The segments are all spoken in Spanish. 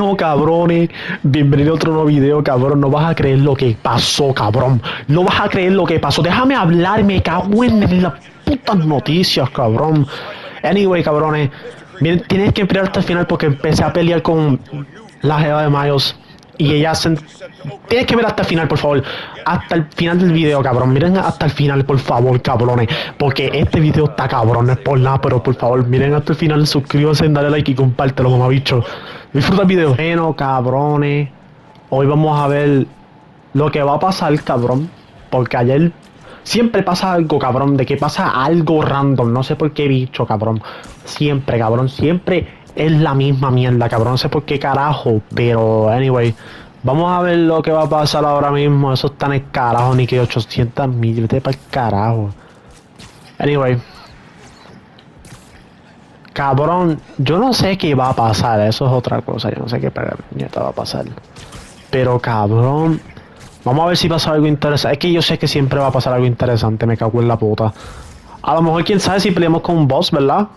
Bueno, cabrones, bienvenido a otro nuevo video, cabrón. No vas a creer lo que pasó, cabrón. No vas a creer lo que pasó. Déjame hablar, me cago en las putas noticias, cabrón. Anyway, cabrones, miren, tienes que esperar hasta el final porque empecé a pelear con la jeva de Miles y ella se... Tienes que ver hasta el final, por favor. Hasta el final del video, cabrón. Miren hasta el final, por favor, cabrones. Porque este video está cabrón, es por nada, pero por favor, miren hasta el final, suscríbanse, dale like y compártelo, mamabicho. Disfruta el video. Bueno, cabrones. Hoy vamos a ver lo que va a pasar, cabrón. Porque ayer siempre pasa algo, cabrón. De que pasa algo random. No sé por qué bicho, cabrón. Siempre, cabrón. Siempre es la misma mierda, cabrón. No sé por qué carajo, pero anyway. Vamos a ver lo que va a pasar ahora mismo. Eso está en el carajo, ni que 800 mil. Vete para el carajo. Anyway. Cabrón, yo no sé qué va a pasar. Eso es otra cosa. Yo no sé qué va a pasar. Pero cabrón. Vamos a ver si pasa algo interesante. Es que yo sé que siempre va a pasar algo interesante. Me cago en la puta. A lo mejor quién sabe si peleamos con un boss, ¿verdad?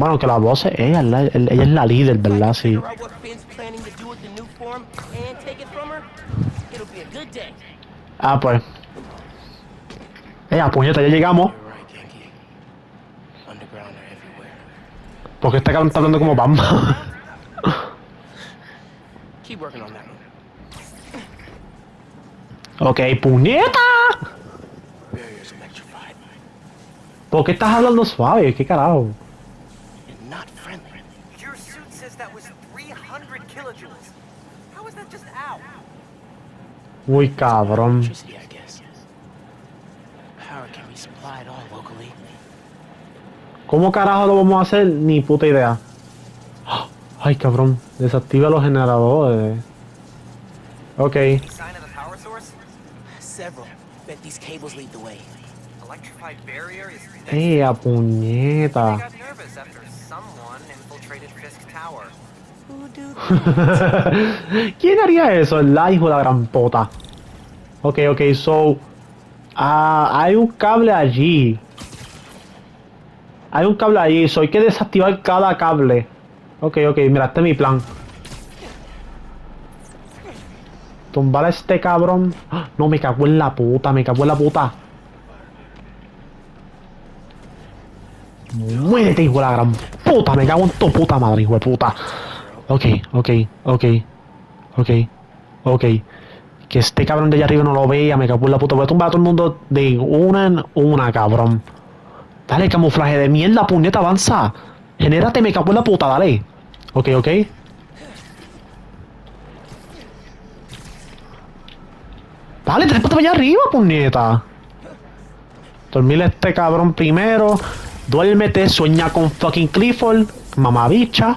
Bueno, que la voz es ella, la, ella es la líder, ¿verdad? Sí. Ah, pues. Ella, puñeta, ya llegamos. Porque cabrón está hablando como Bamba. ok, puñeta. ¿Por qué estás hablando suave? ¿Qué carajo? Uy, cabrón. ¿Cómo carajo lo vamos a hacer? Ni puta idea. Ay, cabrón. Desactiva los generadores. Ok. ¡Eh, a puñeta! ¿Quién haría eso? La hijo de la gran pota. Ok, ok, so... Ah, hay un cable allí. Hay un cable allí, so hay que desactivar cada cable. Ok, ok, mira, este es mi plan. Tumbar a este cabrón. No, me cago en la puta, me cago en la puta. Muérete, hijo de la gran puta, me cago en tu puta madre, hijo de puta. Ok, ok, ok, ok, ok. Que este cabrón de allá arriba no lo vea, me cago la puta. Voy a tumbar a todo el mundo de una en una, cabrón. Dale, camuflaje de mierda, puñeta, avanza. Genérate, me cago la puta, dale. Ok, ok. Dale, tres para allá arriba, puñeta. Dormir este cabrón primero. Duérmete, sueña con fucking Clifford, mamabicha.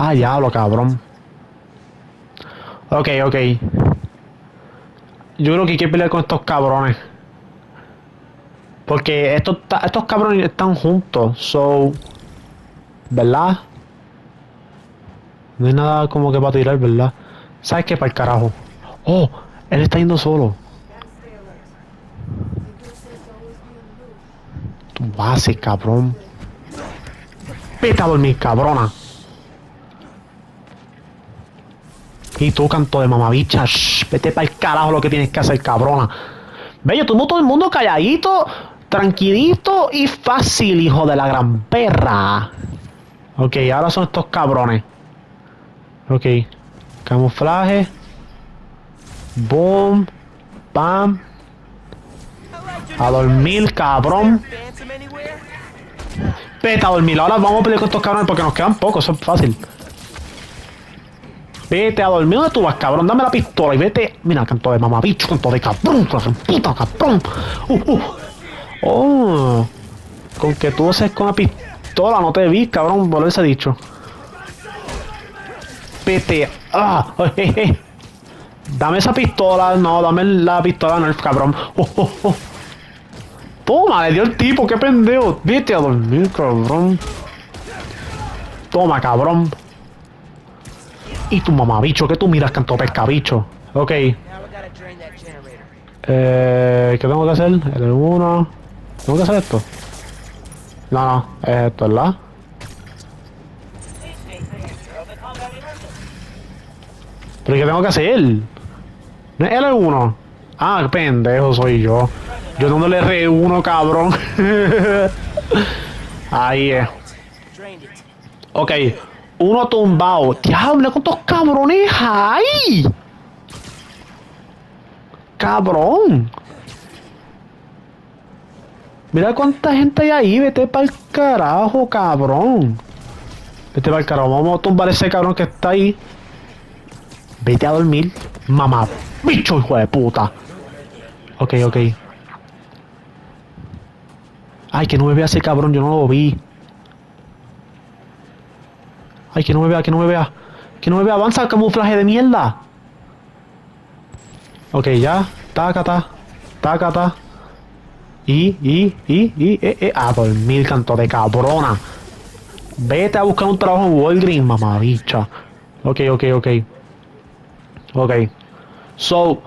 Ah, diablo, cabrón. Ok, ok. Yo creo que hay que pelear con estos cabrones. Porque estos, estos cabrones están juntos. So. ¿Verdad? No hay nada como que para tirar, ¿verdad? ¿Sabes qué? Para el carajo. Oh, él está yendo solo. Tu base, cabrón. Vete a dormir, cabrona. Y tú, canto de mamabicha, vete para el carajo lo que tienes que hacer, cabrona. Yo tomo todo el mundo calladito, tranquilito y fácil, hijo de la gran perra. Ok, ahora son estos cabrones. Ok. Camuflaje. Boom. Pam. A dormir, cabrón. Vete a dormir. Ahora vamos a pelear con estos cabrones porque nos quedan pocos, eso es fácil. Vete a dormir donde tú vas, cabrón. Dame la pistola y vete. Mira, canto de mamabicho, canto de cabrón, puta cabrón. Uh, uh. Oh. Con que tú haces con la pistola, no te vi, cabrón, por ese dicho. Vete. Ah, Dame esa pistola, no, dame la pistola, no, cabrón. Oh, oh, oh. Toma, le dio el tipo, qué pendejo. Vete a dormir, cabrón. Toma, cabrón. Y tu mamabicho, que tú miras canto pescabicho. Ok. Eh, ¿Qué tengo que hacer? El 1. ¿Tengo que hacer esto? No, no, es esto, ¿verdad? ¿Pero qué tengo que hacer? ¿No es L1? Ah, pendejo soy yo. Yo no le R1, cabrón. Ahí es. Ok. Uno tumbado. Diablo, ¿cuántos cabrones hay? Cabrón. Mira cuánta gente hay ahí. Vete para el carajo, cabrón. Vete para el carajo. Vamos a tumbar ese cabrón que está ahí. Vete a dormir. Mamá. Bicho, hijo de puta. Ok, ok. Ay, que no me vea ese cabrón. Yo no lo vi. Ay, que no me vea, que no me vea. Que no me vea. Avanza camuflaje de mierda. Ok, ya. Taca, ta. Taca, ta. Y, y, y, y, eh, eh. A dormir, canto de cabrona. Vete a buscar un trabajo en Walgreens, mamabicha. Ok, ok, ok. Ok. So,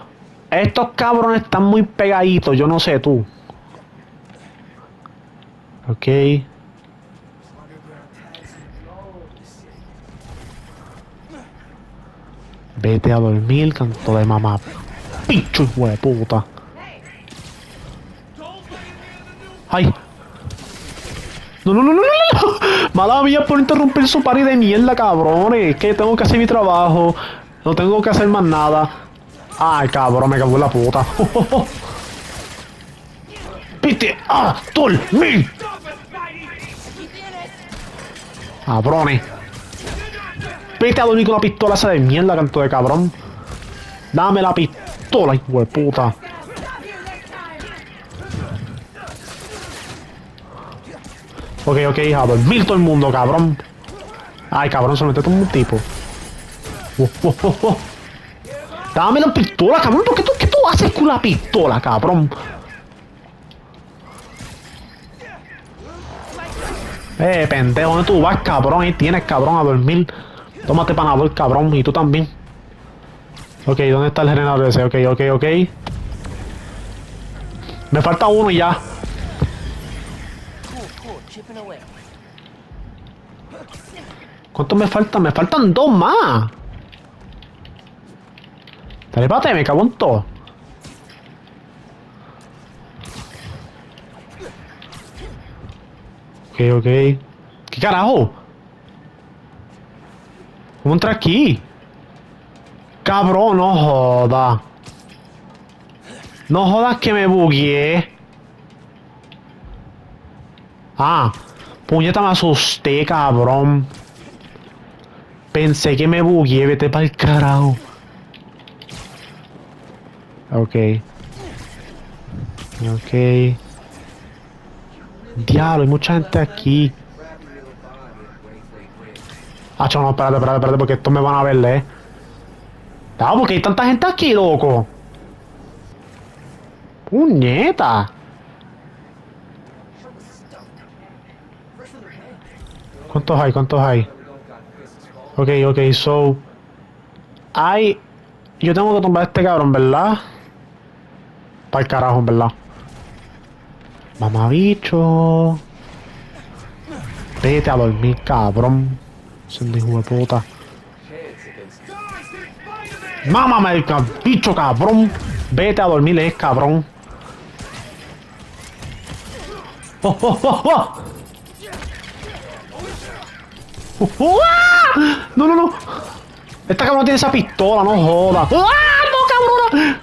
estos cabrones están muy pegaditos, yo no sé tú. Ok. Vete a dormir, canto de mamá. Picho, hijo de puta. ¡Ay! No, no, no, no, no. Mala mía por interrumpir su party de mierda, cabrones. Que tengo que hacer mi trabajo. No tengo que hacer más nada. Ay, cabrón, me cago en la puta. ¡Pite a dormir! Cabrones. Vete a dormir con la pistola esa de mierda, canto de cabrón. Dame la pistola, hijo de puta. Ok, ok, a dormir todo el mundo, cabrón. Ay, cabrón, se como un tipo. Oh, oh. Dame la pistola, cabrón. ¿Por qué tú, qué tú haces con la pistola, cabrón? Eh, pendejo, ¿dónde tú vas, cabrón? Ahí tienes, cabrón, a dormir. Tómate panador, cabrón. Y tú también. Ok, ¿dónde está el generador ese? Ok, ok, ok. Me falta uno y ya. ¿Cuántos me faltan? Me faltan dos más. Dale, pate, me cago en todo. Ok, ok. ¿Qué carajo? ¿Cómo entra aquí? Cabrón, no joda. No jodas que me bugueé. Ah, puñeta, me asusté, cabrón. Pensé que me bugueé, vete para el carajo. Ok. Ok. Diablo, hay mucha gente aquí. Ah, no, espérate, espérate, espérate, porque estos me van a ver, ¿eh? No, porque hay tanta gente aquí, loco. Puñeta. ¿Cuántos hay? ¿Cuántos hay? Ok, ok, so... Hay... Yo tengo que tumbar a este cabrón, ¿verdad? Para el carajo, verdad. Mamabicho. Vete a dormir, cabrón. Son de hijo puta. Mámame, bicho, cabrón. Vete a dormir, es cabrón. ¡Oh, oh, oh, oh! Uh, uh, ¡Ah! No, no, no. Esta cabrón tiene esa pistola, no joda. ¡Ah! ¡No, cabrona!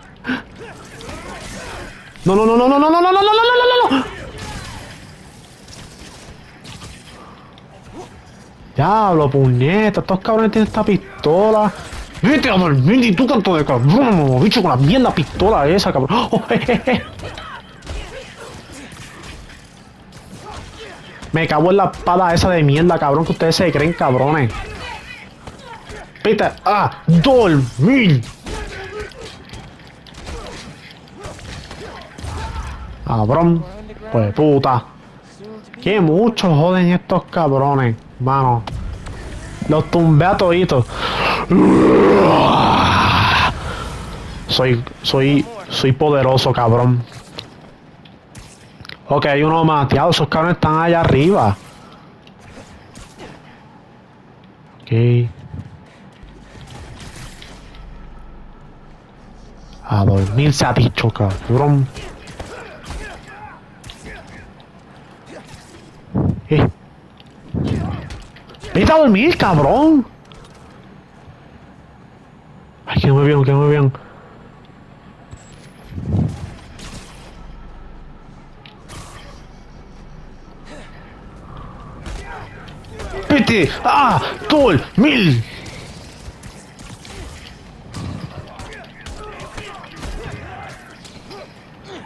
No, no, no, no, no, no, no, no, no, no, no, no, no, no. Diablo, puñeta, estos cabrones tienen esta pistola. Vete a dormir y tú tanto de cabrón, bicho, con la mierda pistola esa, cabrón. Oh. Me cago en la espada esa de mierda, cabrón, que ustedes se creen cabrones. Vete a dormir. Cabrón, pues puta. Que mucho joden estos cabrones, Mano. Los tumbé a toditos. Soy, soy, soy poderoso, cabrón. Ok, hay uno mateado. Esos cabrones están allá arriba. Ok. A dormir se ha dicho, cabrón. Eh. Vete a dormir, cabrón. Ay, que no me vieron, que no me vieron. Vete a dormir.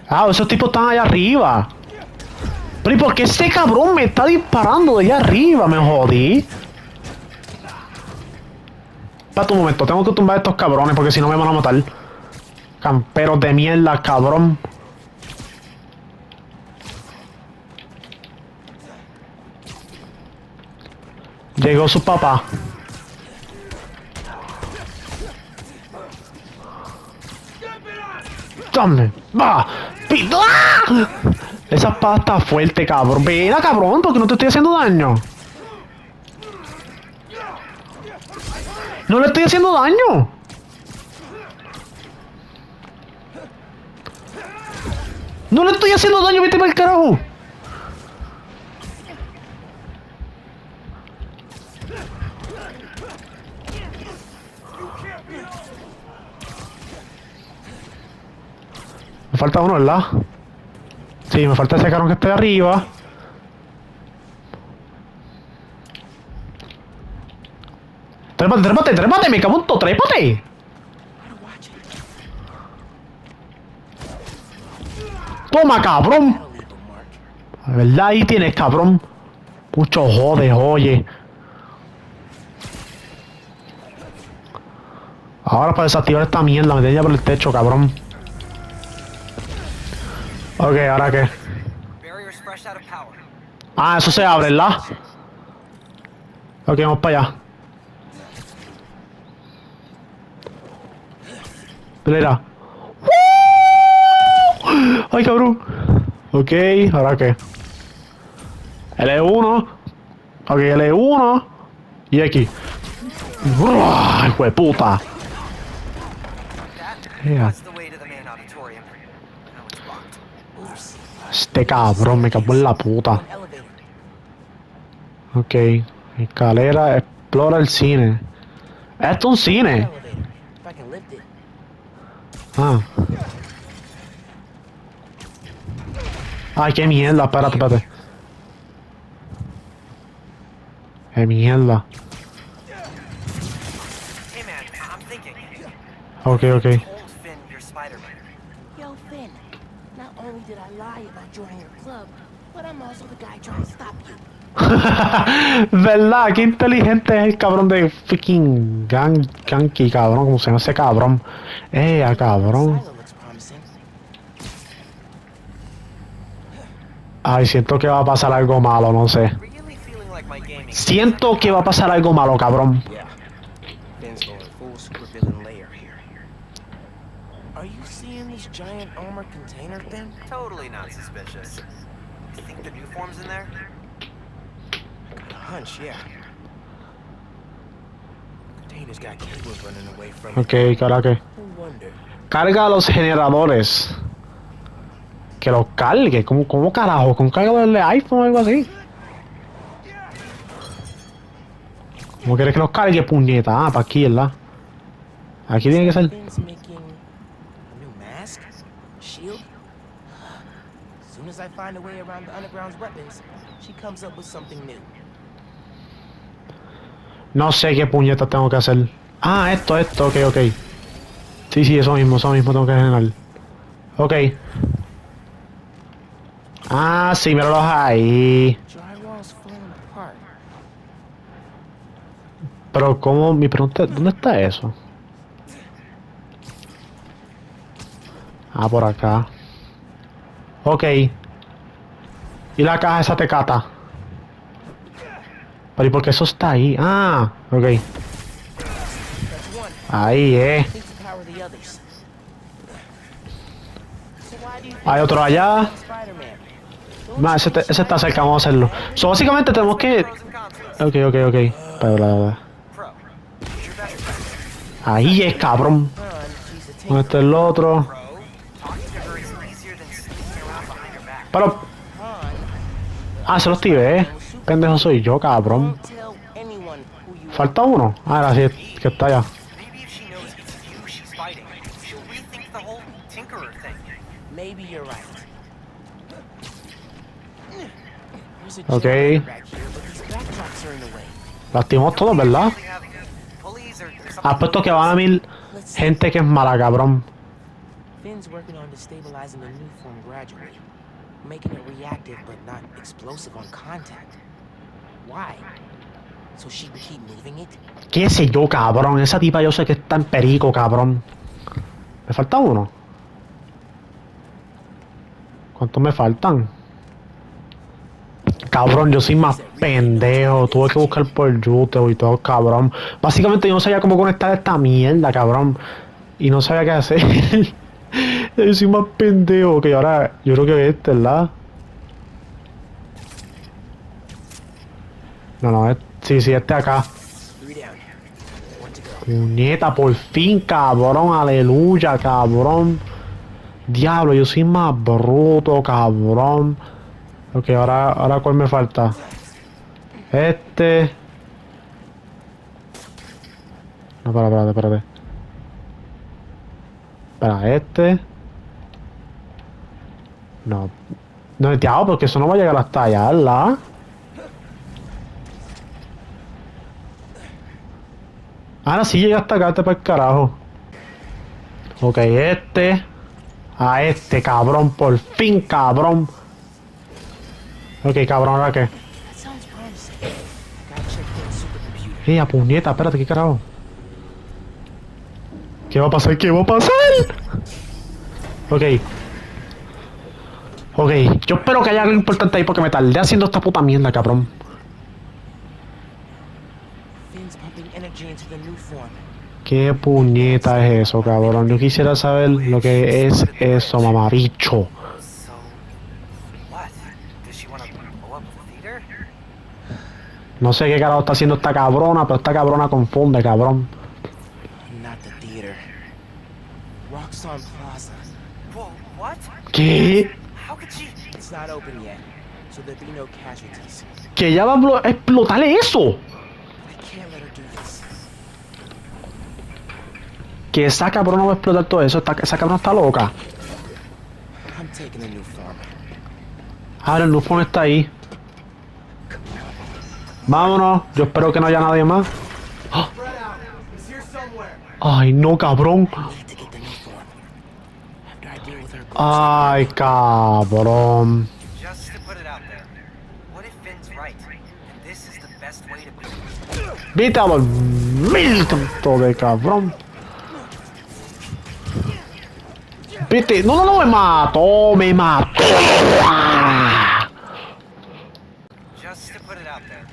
Ah, esos tipos están allá arriba. Pero ¿y por qué este cabrón me está disparando de allá arriba? Me jodí. Espera un momento, tengo que tumbar a estos cabrones porque si no me van a matar. Camperos de mierda, cabrón. Llegó su papá. ¡Dame! ¡Va! ¡Pito! ¡Ah! Esa está fuerte, cabrón. Ven, cabrón, porque no te estoy haciendo daño. No le estoy haciendo daño. No le estoy haciendo daño, vete para el carajo. Me falta uno, ¿verdad? Sí, me falta ese carón que esté arriba. Trépate, trépate, trépate, me todo, trépate. Toma, cabrón. La verdad, ahí tienes, cabrón. Mucho jode, oye. Ahora para desactivar esta mierda, me tenía por el techo, cabrón. Ok, ¿ahora qué? Ah, eso se abre, ¿verdad? Ok, vamos para allá. Pelera. ¡Ay, cabrón! Ok, ¿ahora qué? L1. Ok, L1. Y aquí. ¡Ay, hijo de puta! Este cabrón me cago en la puta. Ok. Escalera, explora el cine. Esto es un cine. Ah. Ay, qué mierda, espérate, espérate. Qué mierda. Ok, ok. Finn, not only did I lie about joining your club, but I'm also the guy trying to stop you. ¿Verdad? Qué inteligente es el cabrón de freaking Gan Ganky, cabrón, como se llama ese cabrón. Eh, a cabrón. Ay, siento que va a pasar algo malo, no sé. Siento que va a pasar algo malo, cabrón. Yeah. Finn's going full supervillain layer here. Are you seeing this giant armor container, Finn? totally not Ok, cara que. No wonder. Carga los generadores. Que los cargue. ¿Cómo, cómo carajo? ¿Con cargador de iPhone o algo así? ¿Cómo quieres que los cargue, puñeta? Ah, para aquí, ¿verdad? Aquí tiene que ser. As soon as I find a way around the underground's weapons, she comes up with something new. No sé qué puñeta tengo que hacer. Ah, esto, esto, ok, ok. Sí, sí, eso mismo, eso mismo tengo que generar. Ok. Ah, sí, míralos ahí. Pero, ¿cómo? Mi pregunta, ¿dónde está eso? Ah, por acá. Ok. ¿Y la caja esa tecata? Pero, ¿y eso está ahí? Ah, ok. Ahí, eh. Hay otro allá. Ma, ese, está cerca, vamos a hacerlo. So, básicamente tenemos que... Ok, ok, ok. Your best. Ahí es, cabrón. ¿Dónde está el otro? Pero... Ah, se los tiré. eh. Pendejo soy yo, cabrón. Falta uno. Ah, era así, que está allá. Way. Lastimos todos, ¿verdad? Apuesto que van a see. gente que es mala, cabrón. Finn's working on destabilizing the new form gradually, making it reactive but not explosive on contact. ¿Qué sé yo, cabrón? Esa tipa yo sé que está en perico, cabrón. ¿Me falta uno? ¿Cuántos me faltan? Cabrón, yo soy más pendejo. Tuve que buscar por YouTube y todo, cabrón. Básicamente yo no sabía cómo conectar esta mierda, cabrón. Y no sabía qué hacer. yo soy más pendejo que ahora. Yo creo que este, ¿verdad? No, no, es- sí, sí, este acá. Puñeta, por fin, cabrón, aleluya, cabrón. Diablo, yo soy más bruto, cabrón. Ok, ahora, ahora cuál me falta. Este. No, espera, espérate, espérate. Espera, este. No. No, diablo, porque eso no va a llegar hasta allá, ¿verdad? Ahora sí llega hasta acá, este para el carajo. Ok, este. A este, cabrón, por fin, cabrón. Ok, cabrón, ¿ahora qué? That sounds promising. Gotta check Finn's supercomputer. Ey, a puñeta, espérate, ¿qué carajo? ¿Qué va a pasar? ¿Qué va a pasar? Ok. Ok, yo espero que haya algo importante ahí porque me tardé haciendo esta puta mierda, cabrón. Finn's pumping energy into the new form. ¿Qué puñeta es eso, cabrón? Yo quisiera saber lo que es eso, mamabicho. No sé qué carajo está haciendo esta cabrona, pero esta cabrona confunde, cabrón. ¿Qué? Que ya va a explotar eso. Que esa cabrona va a explotar todo eso. Esta- esa cabrona está loca. Ahora el Lufon está ahí. Vámonos. Yo espero que no haya nadie más. ¡Ah! Ay, no, cabrón. Ay, cabrón. Just to put it out Vete. No, no, no, me mató. Me mató.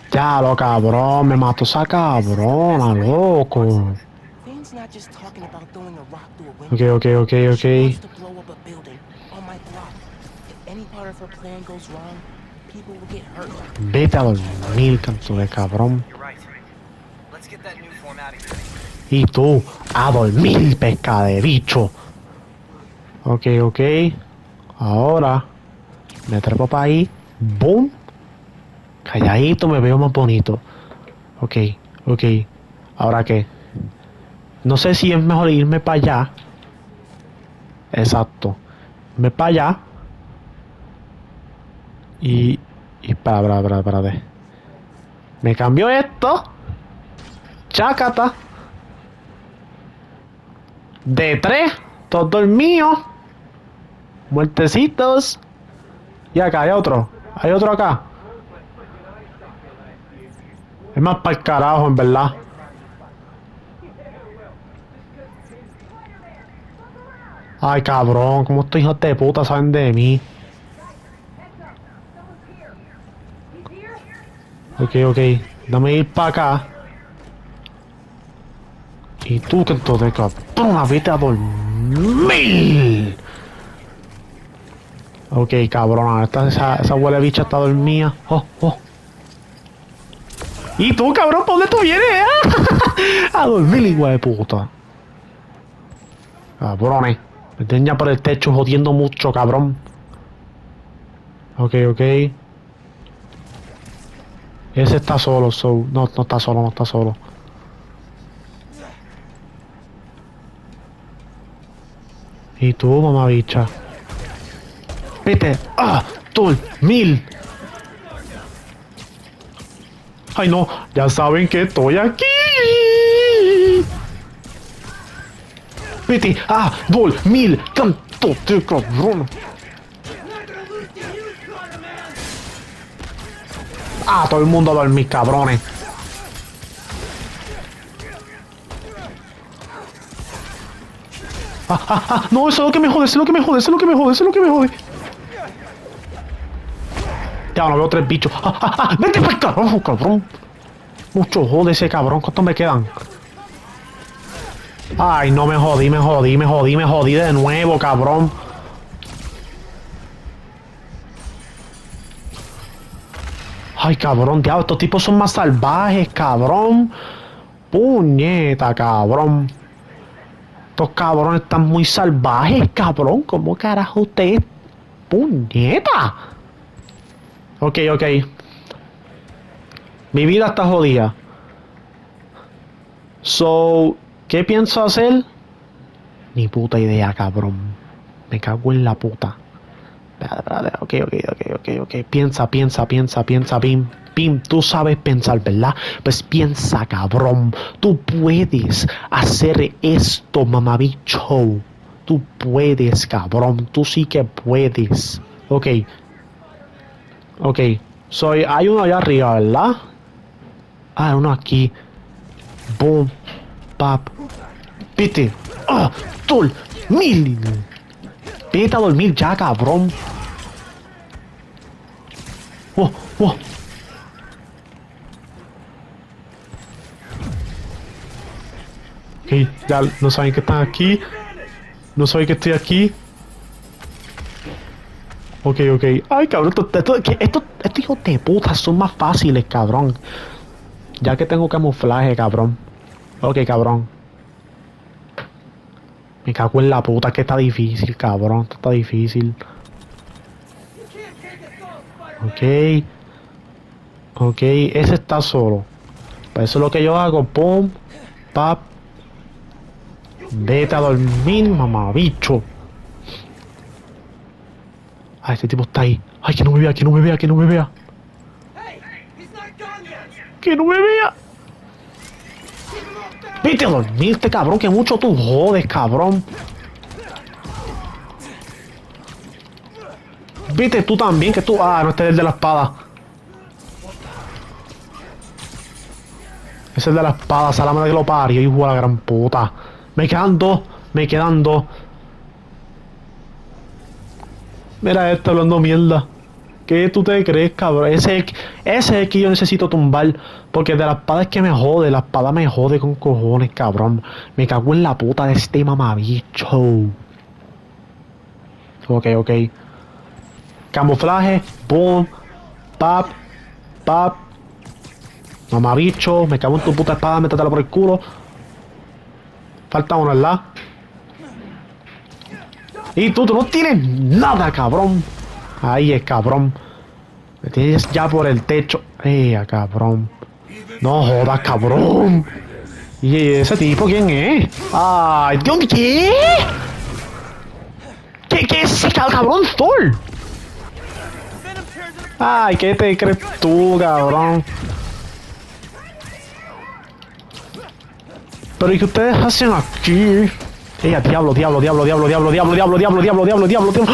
Ya, lo cabrón. Me mató esa cabrona, loco. Ok, ok, ok, ok. Vete a dormir, canto de cabrón. Y tú, a dormir, pesca de bicho. Ok, ok. Ahora, me trepo para ahí. Boom. Calladito, me veo más bonito. Ok, ok. Ahora qué. No sé si es mejor irme para allá. Exacto. Irme para allá. Y. Y para, para, para, para. Me cambio esto. Chácata. De tres, todos dormidos. Muertecitos. Y acá hay otro. Hay otro acá. Es más para el carajo, en verdad. Ay, cabrón, como estos hijos de puta saben de mí. Ok, ok. Dame ir para acá. Y tú que entonces cabrona, vete a dormir. Ok, cabrona, esta, esa, esa huele bicha está dormida. Oh, oh. Y tú, cabrón, ¿por dónde tú vienes? eh? a dormir, igual de puta. Cabrones. Me tienen por el techo jodiendo mucho, cabrón. Ok, ok. Ese está solo, so. No, no está solo, no está solo. Y tú, mamabicha. Vete. ¡Ah! ¡Tul! ¡Mil! Ay, no. Ya saben que estoy aquí. Vete. ¡Ah! ¡Dol! ¡Mil! ¡Canto de cabrón! ¡Ah! Todo el mundo a dormir, cabrones. No, eso es lo que me jode, eso es lo que me jode, eso es lo que me jode, eso es lo que me jode. Ya no veo tres bichos. Vete para el carajo, cabrón. Mucho jode ese cabrón. ¿Cuántos me quedan? Ay, no me jodí, me jodí, me jodí, me jodí de nuevo, cabrón. Ay, cabrón, diablo, estos tipos son más salvajes, cabrón. Puñeta, cabrón. Estos cabrones están muy salvajes, cabrón. ¿Cómo carajo usted? Puñeta. Ok, ok. Mi vida está jodida. So, ¿qué pienso hacer? Ni puta idea, cabrón. Me cago en la puta. Ok, ok, ok, ok, ok. Piensa, piensa, piensa, piensa, Pim. Tú sabes pensar, ¿verdad? Pues piensa, cabrón. Tú puedes hacer esto, mamabicho. Tú puedes, cabrón. Tú sí que puedes. Ok. Ok. Soy, hay uno allá arriba, ¿verdad? Ah, uno aquí. Boom. Pap. Vete. Ah. Mil. Vete a dormir ya, cabrón. Oh, oh. Ok, ya no saben que están aquí. No saben que estoy aquí. Ok, ok. Ay, cabrón, esto, esto, esto- estos hijos de puta son más fáciles, cabrón. Ya que tengo camuflaje, cabrón. Ok, cabrón. Me cago en la puta que está difícil, cabrón. Está difícil. Ok. Ok, ese está solo. Pues eso es lo que yo hago. Pum. Pap. Vete a dormir, mamabicho. Ah, este tipo está ahí. Ay, que no me vea, que no me vea, que no me vea. Que no me vea. Vete a dormirte, cabrón, que mucho tú jodes, cabrón. Vete tú también, que tú... Ah, no, este es el de la espada. Ese es el de la espada, salame de que lo parió, hijo de la gran puta. Me quedan dos, me quedan dos. Mira este hablando mierda. ¿Qué tú te crees, cabrón? Ese, ese es el que yo necesito tumbar. Porque de la espada es que me jode. La espada me jode con cojones, cabrón. Me cago en la puta de este mamabicho. Ok, ok. Camuflaje. Boom. Pap. Pap. Mamabicho. Me cago en tu puta espada. Métetela por el culo. Falta uno, ¿verdad? Y tú, tú no tienes nada, cabrón. Ahí es, cabrón. Me tienes ya por el techo. Eh, cabrón. No jodas, cabrón. ¿Y ese tipo quién es? Ay, Dios, ¿qué? ¿Qué, qué es ese cabrón Thor? Ay, ¿qué te crees tú, cabrón? Pero ¿y qué ustedes hacen aquí? Ella, diablo, diablo, diablo, diablo, diablo, diablo, diablo, diablo, diablo, diablo, diablo, diablo.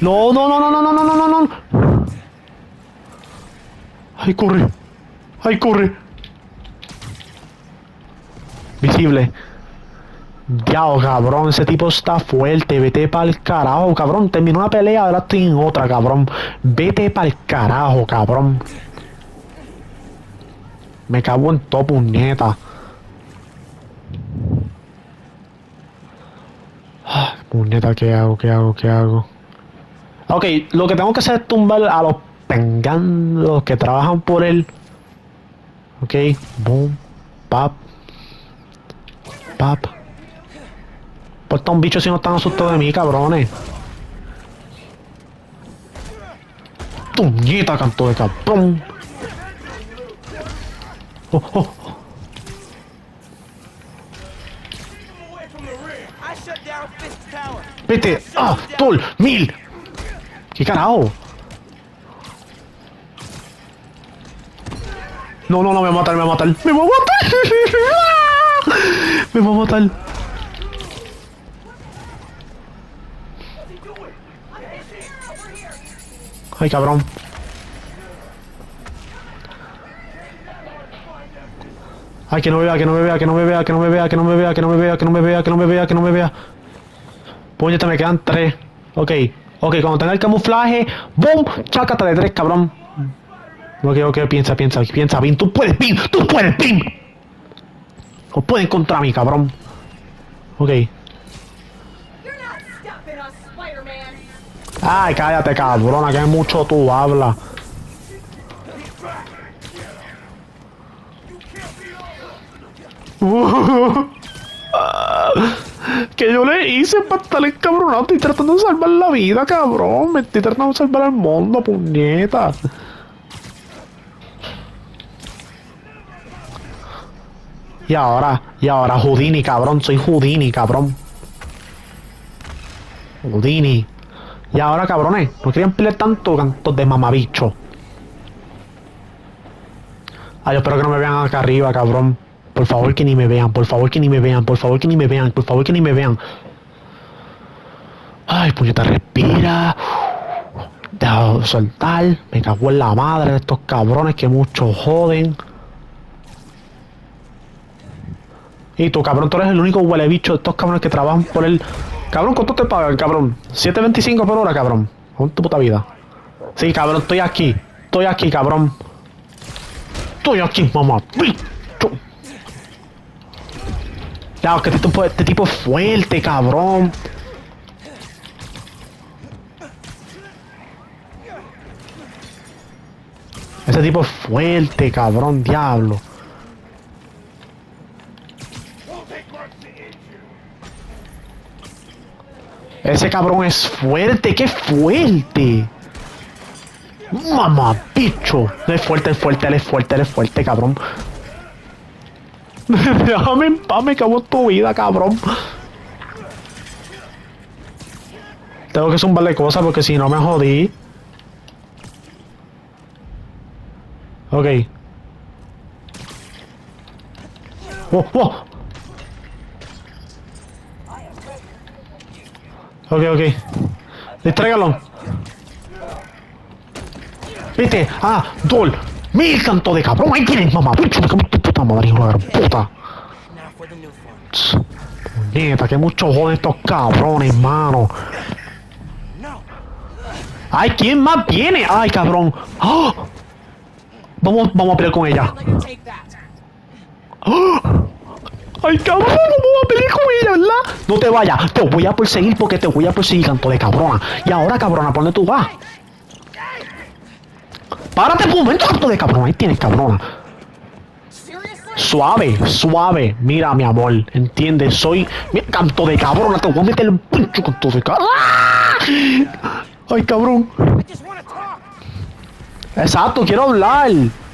No, no, no, no, no, no, no, no, no, no. Ay, corre. Ay, corre. Visible. Diablo, cabrón, ese tipo está fuerte. Vete pa'l carajo, cabrón. Terminó una pelea, ahora estoy en otra, cabrón. Vete pa'l carajo, cabrón. Me cago en todo, puñeta. Ah, Puñeta, ¿qué hago? ¿Qué hago? ¿Qué hago? Ok, lo que tengo que hacer es tumbar a los pengan, los que trabajan por él. Ok, boom, pap. pap. Porta un bicho si no están asustados de mí, cabrones. Puñeta, canto de cabrón. Oh, oh. Vete. Ah, Tol, mil. ¿Qué carajo? No, no, no, me va a matar, me va a matar. Me va a matar. Me va a matar. Ay, cabrón. Ay, que no me vea, que no me vea, que no me vea, que no me vea, que no me vea, que no me vea, que no me vea, que no me vea, que no me vea. Puñeta, me quedan tres. Ok, ok, cuando tenga el camuflaje, ¡boom! Chácate de tres, cabrón. Ok, ok, piensa, piensa, piensa, Pin, tú puedes, Pin, tú puedes, Pin. O pueden contra mí, cabrón. Ok. Ay, cállate, cabrona, que mucho tú hablas. Que yo le hice para estar encabronado. Estoy tratando de salvar la vida, cabrón. Me estoy tratando de salvar el mundo, puñeta. Y ahora, y ahora, Houdini, cabrón. Soy Houdini, cabrón. Houdini. Y ahora, cabrones, no querían pelear tanto cantos de mamabicho. Ay, yo espero que no me vean acá arriba, cabrón. Por favor que ni me vean, por favor que ni me vean, por favor que ni me vean, por favor que ni me vean. Ay, puñeta, respira. Deja de soltar. Me cago en la madre de estos cabrones que mucho joden. Y tú, cabrón, tú eres el único huele bicho de estos cabrones que trabajan por el... Cabrón, ¿cuánto te pagan, cabrón? 7.25 por hora, cabrón. Con tu puta vida. Sí, cabrón, estoy aquí. Estoy aquí, cabrón. Estoy aquí, mamá. Que este tipo, este tipo es fuerte, cabrón. Ese tipo es fuerte, cabrón, diablo. Ese cabrón es fuerte, qué fuerte. Mamá, bicho. No es fuerte, es fuerte, él es fuerte, él es fuerte, cabrón. Déjame en paz, me cago en tu vida, cabrón. Tengo que zumbarle cosas porque si no me jodí. Ok. Oh, oh. Ok, ok. Distrégalo. ¿Viste? Ah, Dol. Mil canto de cabrón. Ahí tienes, mamá. Puta madre, hijo de puta. Puñeta, que mucho joden estos cabrones, mano. No. Ay, ¿quién más viene? Ay, cabrón. ¡Ah! Vamos, vamos a pelear con ella. ¡Ah! Ay, cabrón, vamos a pelear con ella, ¿verdad? No te vayas, te voy a perseguir porque te voy a perseguir, canto de cabrona. Y ahora, cabrona, ¿por dónde tú vas? Párate un momento, canto de cabrona. Ahí tienes, cabrona. Suave, suave. Mira, mi amor. ¿Entiendes? Soy. Mira, canto de cabrón. Te voy a meter el pincho canto de cabrón. ¡Ah! Ay, cabrón. Exacto, quiero hablar.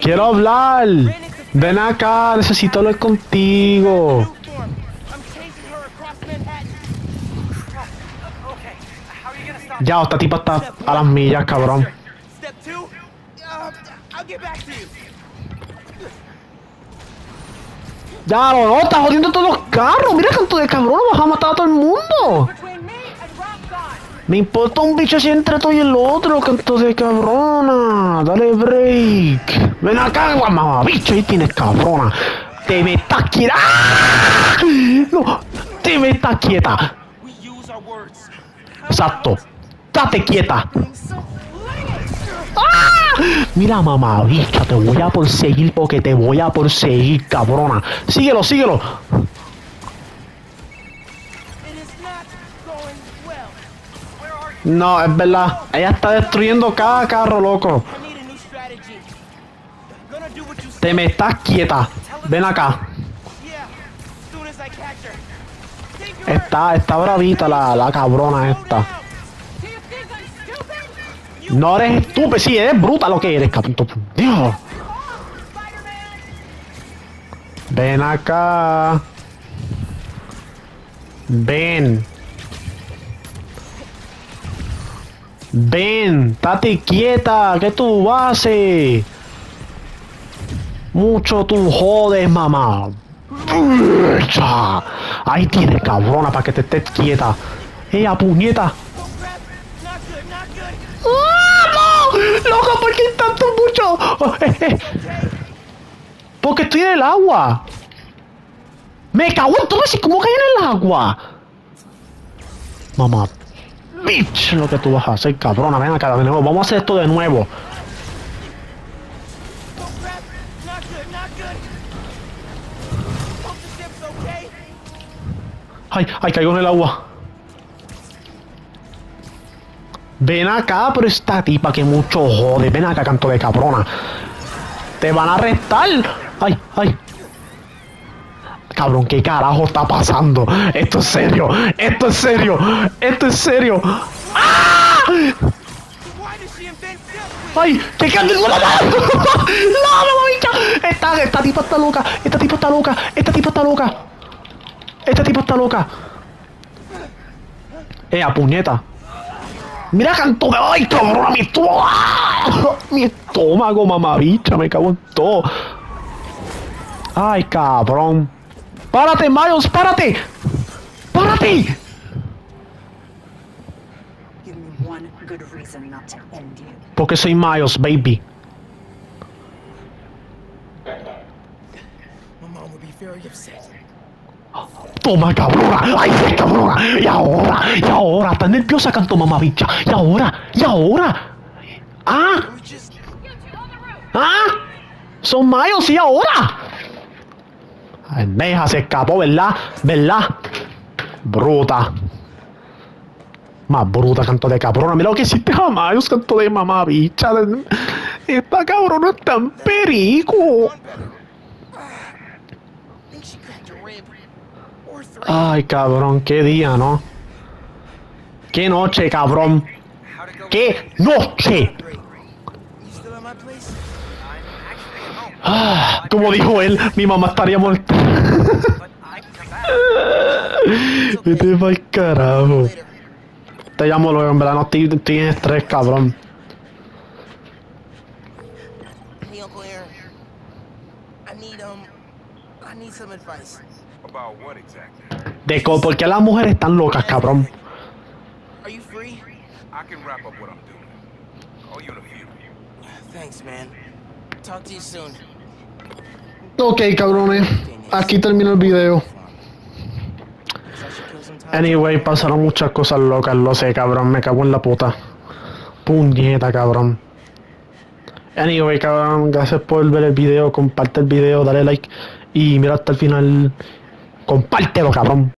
quiero hablar. Ven acá, necesito hablar contigo. Ya, esta tipa está a las millas, cabrón. Ya, no, no, está jodiendo todos los carros. Mira, canto de cabrón, vas a matar a todo el mundo. Me importa un bicho si entre tú y el otro, canto de cabrona. Dale break. Ven acá, mamá, bicho, ahí tienes cabrona. Te me estás quieta. No, te me estás quieta. Exacto. ¡Estate quieta! ¡Ah! Mira, mamá, bicha, te voy a perseguir porque te voy a perseguir, cabrona. Síguelo, síguelo. No, es verdad. Ella está destruyendo cada carro, loco. Te me estás quieta. Ven acá. Está, está bravita la, la cabrona esta. No eres estúpido, sí, eres bruta lo que eres, cabrón. Dios. Ven acá. Ven. Ven, estate quieta, ¿qué tú haces? Mucho tú jodes, mamá. Ahí tienes, cabrona, para que te estés quieta. ¡Ella, puñeta! ¡Loco, por qué tanto mucho! Porque estoy en el agua. Me cago en todo, como caí en el agua. Mamá. Bitch, lo que tú vas a hacer, cabrona. Ven acá de nuevo. Vamos a hacer esto de nuevo. Ay, ay, caigo en el agua. Ven acá, pero esta tipa que mucho jode. Ven acá, canto de cabrona. Te van a arrestar. Ay, ay. Cabrón, ¿qué carajo está pasando? Esto es serio. Esto es serio. Esto es serio. ¡Ah! ¡Ay! ¡Qué candela! ¡No, no, mamicha! Esta, esta tipa está loca. Esta tipa está loca. Esta tipa está loca. Esta tipa está loca. Eh, a puñeta. Mira canto de ay, cabrón, mi estómago. ¡Ah! Mi estómago, mamabicha, me cago en todo. Ay, cabrón. ¡Párate, Miles! ¡Párate! ¡Párate! Give me one good reason not to end you. Porque soy Miles, baby. My mom would be very upset. Toma, cabrona. Ay, sí, cabrona. Y ahora, y ahora. Estás nerviosa, canto mamabicha. Y ahora, y ahora. Ah, ah. Son Miles y ahora. Ay, Meja se escapó, ¿verdad? ¿Verdad? Bruta. Más bruta, canto de cabrona. Mira lo que hiciste a Miles, canto de mamabicha. Esta cabrona está en perico. Ay, cabrón, qué día, ¿no? Qué noche, cabrón. ¡Qué noche! Ah, como dijo él, mi mamá estaría muerta. Vete pa'l carajo. Te llamo luego, en verdad no en estrés, cabrón. Hey, Uncle Aaron. I need, um. About what exactly? De co porque las mujeres están locas, cabrón. Are you free? I can wrap up what I'm doing. Call you in a few. Thanks, man. Talk to you soon. Ok, cabrones. Aquí termina el video. Anyway, pasaron muchas cosas locas, lo sé, cabrón. Me cago en la puta. Puñeta, cabrón. Anyway, cabrón, gracias por ver el video. Comparte el video, dale like. Y mira hasta el final. Compártelo, cabrón.